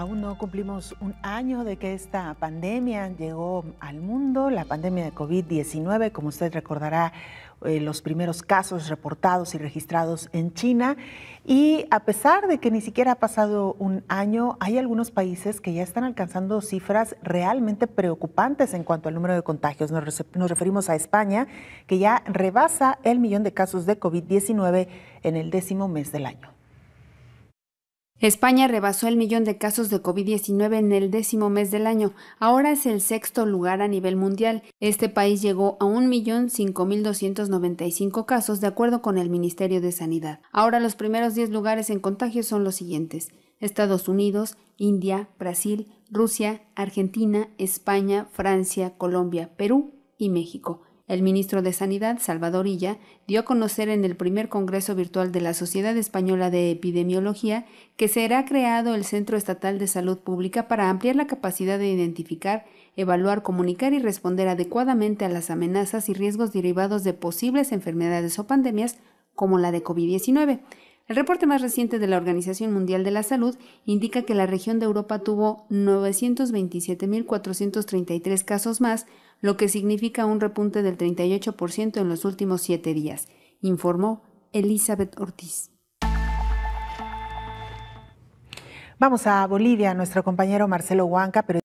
Aún no cumplimos un año de que esta pandemia llegó al mundo, la pandemia de COVID-19, como usted recordará, eh, los primeros casos reportados y registrados en China. Y a pesar de que ni siquiera ha pasado un año, hay algunos países que ya están alcanzando cifras realmente preocupantes en cuanto al número de contagios. Nos, nos referimos a España, que ya rebasa el millón de casos de COVID-19 en el décimo mes del año. España rebasó el millón de casos de COVID-19 en el décimo mes del año. Ahora es el sexto lugar a nivel mundial. Este país llegó a un millón cinco mil doscientos noventa y cinco casos, de acuerdo con el Ministerio de Sanidad. Ahora los primeros 10 lugares en contagios son los siguientes: Estados Unidos, India, Brasil, Rusia, Argentina, España, Francia, Colombia, Perú y México. El ministro de Sanidad, Salvador Illa, dio a conocer en el primer Congreso Virtual de la Sociedad Española de Epidemiología que será creado el Centro Estatal de Salud Pública para ampliar la capacidad de identificar, evaluar, comunicar y responder adecuadamente a las amenazas y riesgos derivados de posibles enfermedades o pandemias como la de COVID-19. El reporte más reciente de la Organización Mundial de la Salud indica que la región de Europa tuvo 927.433 casos más, lo que significa un repunte del 38% en los últimos siete días, informó Elizabeth Ortiz. Vamos a Bolivia, nuestro compañero Marcelo Huanca, pero